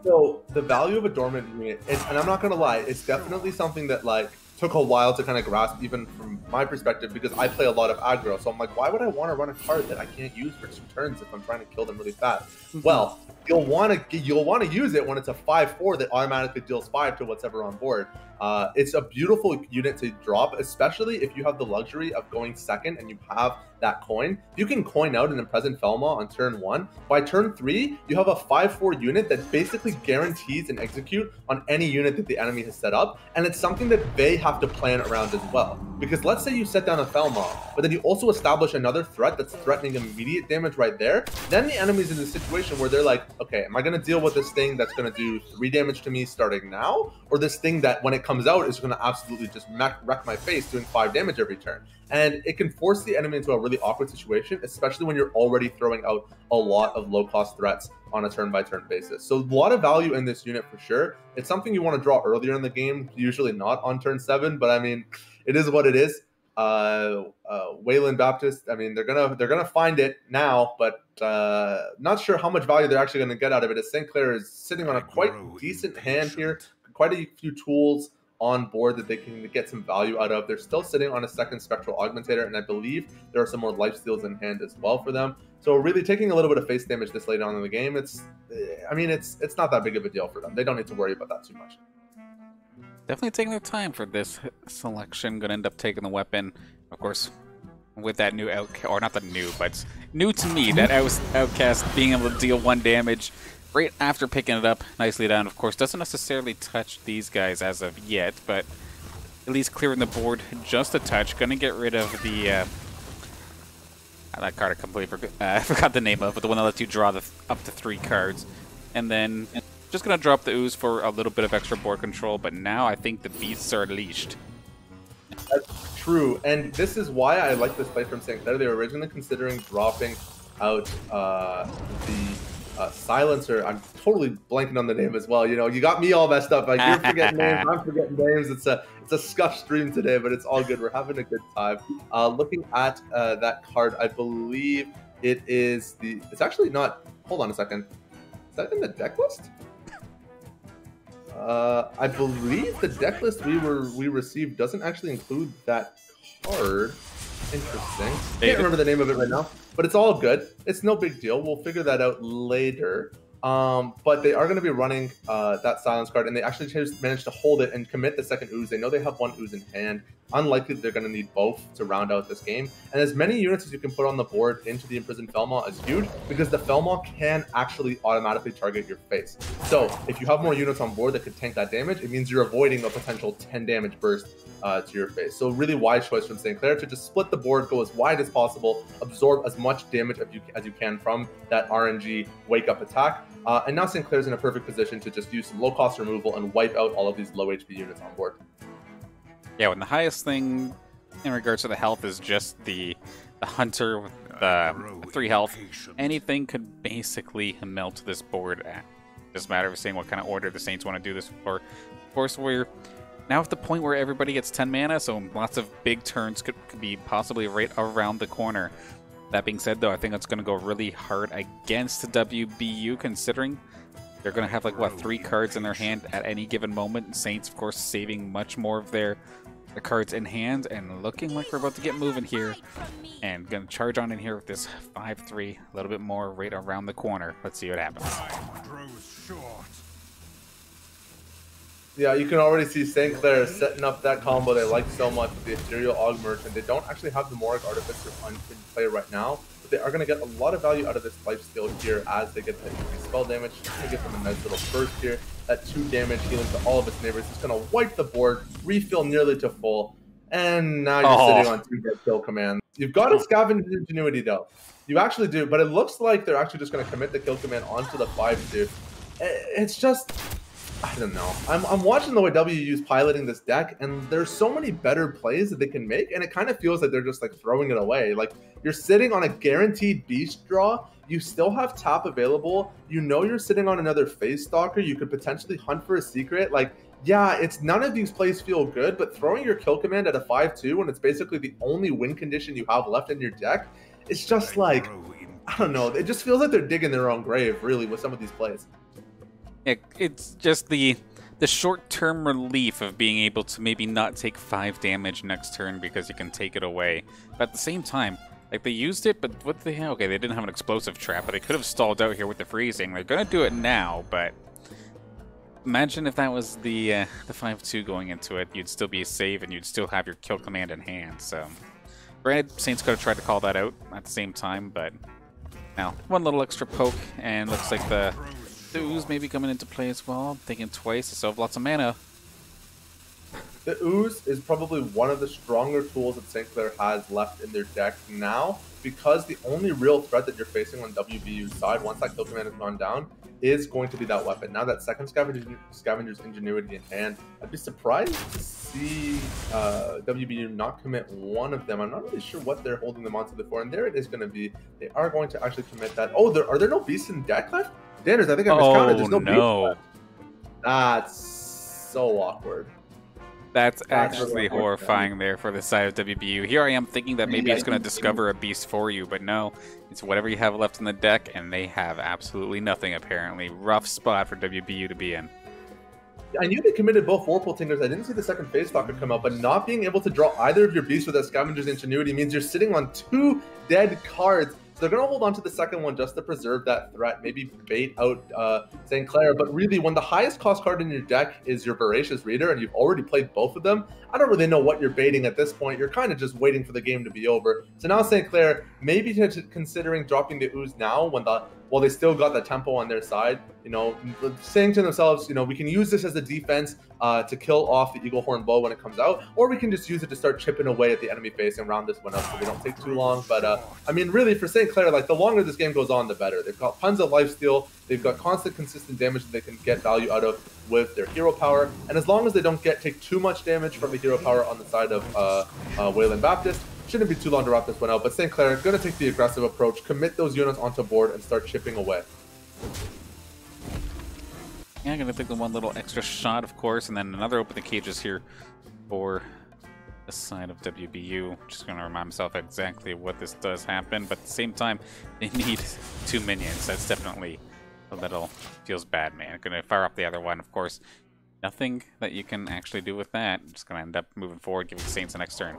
Speaker 4: So the value of a dormant unit, and, and I'm not gonna lie, it's definitely something that like took a while to kind of grasp, even from my perspective, because I play a lot of aggro. So I'm like, why would I want to run a card that I can't use for two turns if I'm trying to kill them really fast? Mm-hmm. Well, you'll want to you'll want to use it when it's a five four that automatically deals five to whatever on board. Uh, it's a beautiful unit to drop, especially if you have the luxury of going second and you have that coin. You can coin out an Imprisoned Felmaw on turn one, by turn three, you have a 5-4 unit that basically guarantees an execute on any unit that the enemy has set up, and it's something that they have to plan around as well. Because let's say you set down a Felmaw, but then you also establish another threat that's threatening immediate damage right there, then the enemy's in a situation where they're like, okay, am I gonna deal with this thing that's gonna do three damage to me starting now? Or this thing that when it comes out is gonna absolutely just wreck wreck my face doing five damage every turn? and it can force the enemy into a really awkward situation, especially when you're already throwing out a lot of low cost threats on a turn by turn basis. So, a lot of value in this unit for sure. It's something you want to draw earlier in the game, usually not on turn seven, but I mean, it is what it is. Uh, uh, Wayland Baptist. I mean, they're gonna they're gonna find it now, but uh, not sure how much value they're actually gonna get out of it. As St. Clair is sitting on a quite decent hand here, quite a few tools on board that they can get some value out of. They're still sitting on a second spectral augmentator, and I believe there are some more life steals in hand as well for them. So really taking a little bit of face damage this late on in the game, it's eh, I mean it's it's not that big of a deal for them. They don't need to worry about that too much.
Speaker 2: Definitely taking their time for this selection. Gonna end up taking the weapon, of course, with that new out or not the new, but new to me that outcast being able to deal one damage right after picking it up nicely down. Of course, doesn't necessarily touch these guys as of yet, but at least clearing the board just a touch. Gonna get rid of the. Uh, that card I completely forgot, uh, I forgot the name of, but the one that lets you draw the up to three cards, and then just gonna drop the ooze for a little bit of extra board control. But now I think the beasts are unleashed.
Speaker 4: True, and this is why I like this play from. Clair. They were originally considering dropping out uh, the uh, silencer. I'm totally blanking on the name as well. You know, you got me all messed up. Like you're forgetting names, I'm forgetting names. It's a it's a scuff stream today, but it's all good. We're having a good time. Uh, looking at uh, that card, I believe it is the. It's actually not. Hold on a second. Is that in the deck list? Uh, I believe the deck list we were we received doesn't actually include that card. Interesting. Can't remember the name of it right now, but it's all good. It's no big deal. We'll figure that out later. Um, but they are going to be running uh, that silence card, and they actually managed to hold it and commit the second ooze. They know they have one ooze in hand. Unlikely they're going to need both to round out this game. And as many units as you can put on the board into the imprisoned Felmaw is huge because the Felmaw can actually automatically target your face. So if you have more units on board that could tank that damage, it means you're avoiding a potential 10 damage burst uh, to your face. So really wise choice from St. Clair to just split the board, go as wide as possible, absorb as much damage as you, as you can from that RNG wake up attack. Uh, and now St. Clair's in a perfect position to just use some low cost removal and wipe out all of these low HP units on board.
Speaker 2: Yeah, when the highest thing in regards to the health is just the the hunter with the um, three health, anything could basically melt this board. Uh, at. Just matter of saying what kind of order the Saints want to do this for. Of course, we're now at the point where everybody gets 10 mana, so lots of big turns could, could be possibly right around the corner. That being said, though, I think it's going to go really hard against WBU, considering they're going to have, like, what, three cards in their hand at any given moment. Saints, of course, saving much more of their, their cards in hand, and looking like we're about to get moving here. And to charge on in here with this 5-3, a little bit more right around the corner. Let's see what happens.
Speaker 4: Yeah, you can already see St. Clair setting up that combo they like so much with the Ethereal Augmerchant. They don't actually have the Mo'arg Artificer in play right now, they are going to get a lot of value out of this life steal here as they get the spell damage. It's going to give them a nice little burst here. That 2 damage healing to all of its neighbors. It's going to wipe the board, refill nearly to full, and now you're oh. sitting on 2 dead kill commands. You've got a oh. Scavenge Ingenuity though. You actually do, but it looks like they're actually just going to commit the kill command onto the 5-2. It's just I don't know. I'm, I'm watching the way WU's piloting this deck, and there's so many better plays that they can make, and it kind of feels like they're just like throwing it away. Like you're sitting on a guaranteed beast draw, you still have tap available, you know you're sitting on another Phase Stalker, you could potentially hunt for a secret. Like, yeah, it's none of these plays feel good, but throwing your kill command at a 5-2 when it's basically the only win condition you have left in your deck, it's just like I don't know. It just feels like they're digging their own grave, really, with some of these plays.
Speaker 2: It, it's just the the short-term relief of being able to maybe not take 5 damage next turn because you can take it away. But at the same time, like, they used it, but what the hell? Okay, they didn't have an explosive trap, but they could have stalled out here with the freezing. They're gonna do it now, but... Imagine if that was the uh, the 5-2 going into it. You'd still be safe, and you'd still have your kill command in hand, so... Granted, Saints could have tried to call that out at the same time, but... Now, one little extra poke, and looks like the the ooze may be coming into play as well. I'm thinking twice, still have lots of mana.
Speaker 4: The ooze is probably one of the stronger tools that St. Clair has left in their deck now, because the only real threat that you're facing on WBU's side, once that kill command has gone down, is going to be that weapon. Now that second scavenger's, scavenger's ingenuity in hand, I'd be surprised to see uh, WBU not commit one of them. I'm not really sure what they're holding them onto the for, and there it is going to be. They are going to actually commit that. Oh, there are there no beasts in deck left? Danners, I think I miscounted. There's no,
Speaker 2: oh, no.
Speaker 4: That's so awkward.
Speaker 2: That's, actually horrifying there for the side of WBU. Here I am thinking that maybe it's going to discover a beast for you, but no, it's whatever you have left in the deck, and they have absolutely nothing apparently. Rough spot for WBU to be in.
Speaker 4: I knew they committed both Wolpertingers. I didn't see the second Phase Stalker come out, but not being able to draw either of your beasts with that Scavenger's Ingenuity means you're sitting on two dead cards they're going to hold on to the second one just to preserve that threat, maybe bait out uh, St. Clair. But really, when the highest cost card in your deck is your Voracious Reader, and you've already played both of them, I don't really know what you're baiting at this point. You're kind of just waiting for the game to be over. So now St. Clair, maybe considering dropping the Ooze now when the while they still got the tempo on their side, you know, saying to themselves, you know, we can use this as a defense uh, to kill off the Eagle Horn Bow when it comes out, or we can just use it to start chipping away at the enemy face and round this one up so we don't take too long. But uh, I mean, really, for St. Clair, like the longer this game goes on, the better. They've got tons of life steal, they've got constant, consistent damage that they can get value out of with their hero power, and as long as they don't get take too much damage from the hero power on the side of uh, uh, Wayland Baptist, Shouldn't be too long to wrap this one out, but St. Clair is going to take the aggressive approach, commit those units onto board, and start chipping away.
Speaker 2: Yeah, I'm going to take the one little extra shot, of course, and then another open the cages here for the side of WBU. Just going to remind myself exactly what this does happen, but at the same time, they need two minions. That's definitely a little feels bad, man. Going to fire up the other one, of course. Nothing that you can actually do with that. Just going to end up moving forward, giving Saints the next turn.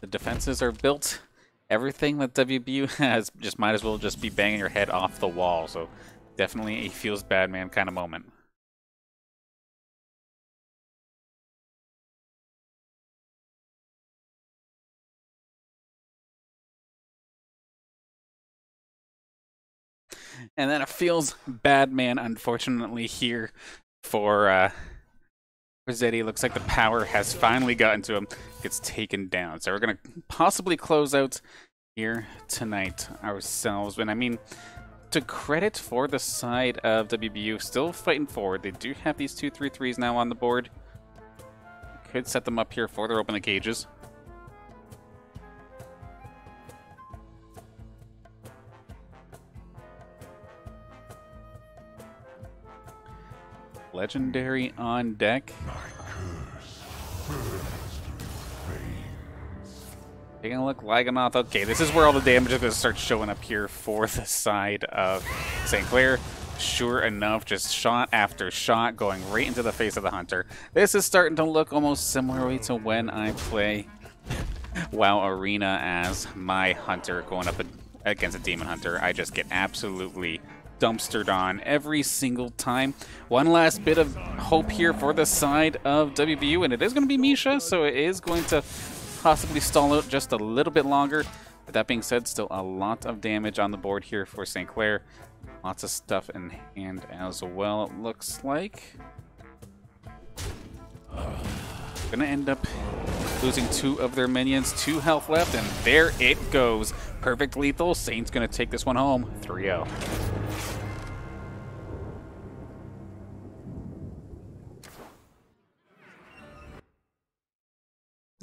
Speaker 2: The defenses are built. Everything that WBU has just might as well just be banging your head off the wall. So definitely a feels bad man kind of moment. And then it feels bad man, unfortunately, here for uh, Rossetti. Looks like the power has finally gotten to him. Gets taken down. So we're going to possibly close out here tonight ourselves. And I mean, to credit for the side of WBU, still fighting forward. They do have these two three threes now on the board. Could set them up here for their open the cages. Legendary on deck. Taking a look, Laganoth. Okay, this is where all the damage is going to start showing up here for the side of St. Clair. Sure enough, just shot after shot going right into the face of the Hunter. This is starting to look almost similarly to when I play WoW Arena as my Hunter going up against a Demon Hunter. I just get absolutely dumpstered on every single time. One last bit of hope here for the side of WBU, and it is going to be Misha, so it is going to possibly stall out just a little bit longer. But that being said, still a lot of damage on the board here for St. Clair. Lots of stuff in hand as well, it looks like. Gonna end up losing two of their minions, two health left, and there it goes. Perfect lethal. Saint's gonna take this one home 3 0.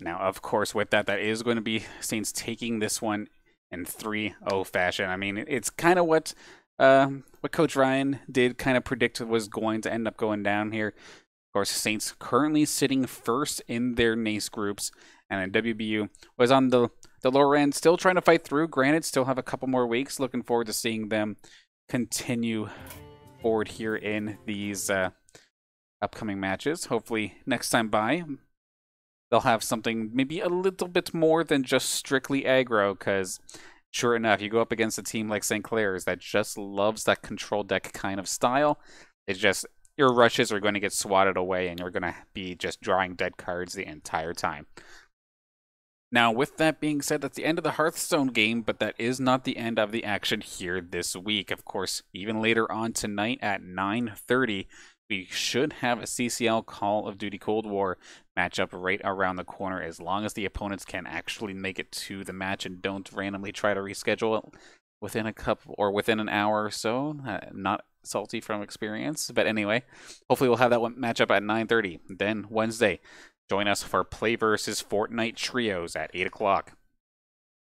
Speaker 2: Now, of course, with that, that is going to be Saints taking this one in 3-0 fashion. I mean, it's kind of what uh, what Coach Ryan did kind of predict was going to end up going down here. Course, Saints currently sitting first in their NACE groups, and then WBU was on the, the lower end, still trying to fight through. Granted, still have a couple more weeks. Looking forward to seeing them continue forward here in these uh, upcoming matches. Hopefully, next time by, they'll have something maybe a little bit more than just strictly aggro, because sure enough, you go up against a team like St. Clair's that just loves that control deck kind of style. It's just your rushes are going to get swatted away and you're going to be just drawing dead cards the entire time. Now, with that being said, that's the end of the Hearthstone game, but that is not the end of the action here this week. Of course, even later on tonight at 9.30, we should have a CCL Call of Duty Cold War matchup right around the corner as long as the opponents can actually make it to the match and don't randomly try to reschedule it within a couple or within an hour or so. Uh, not salty from experience, but anyway, hopefully we'll have that one matchup at 9:30. Then Wednesday, join us for Play versus Fortnite trios at 8 o'clock.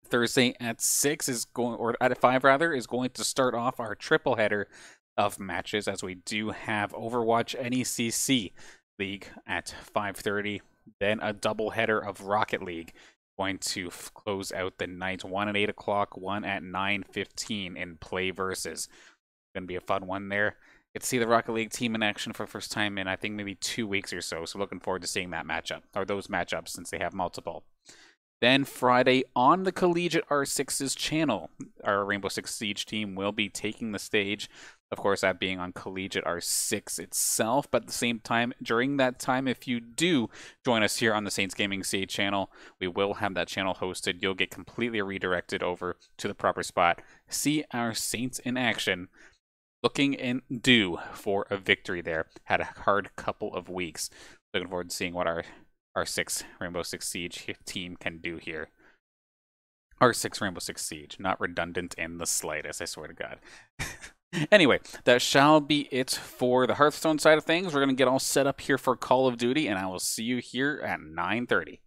Speaker 2: Thursday at six is going, or at five rather, is going to start off our triple header of matches as we do have Overwatch NECC League at 5:30, then a double header of Rocket League going to close out the night. One at eight o'clock, one at 9:15 in play versus. Going to be a fun one there. Get to see the Rocket League team in action for the first time in I think maybe two weeks or so. So looking forward to seeing that matchup or those matchups since they have multiple. Then Friday on the Collegiate R6's channel, our Rainbow Six Siege team will be taking the stage. Of course, that being on Collegiate R6 itself. But at the same time, during that time, if you do join us here on the Saints Gaming Stage channel, we will have that channel hosted. You'll get completely redirected over to the proper spot. See our Saints in action looking in due for a victory there. Had a hard couple of weeks. Looking forward to seeing what our our six Rainbow Six Siege team can do here. R6 Rainbow Six Siege, not redundant in the slightest, I swear to God. anyway, that shall be it for the Hearthstone side of things. We're going to get all set up here for Call of Duty, and I will see you here at 9.30.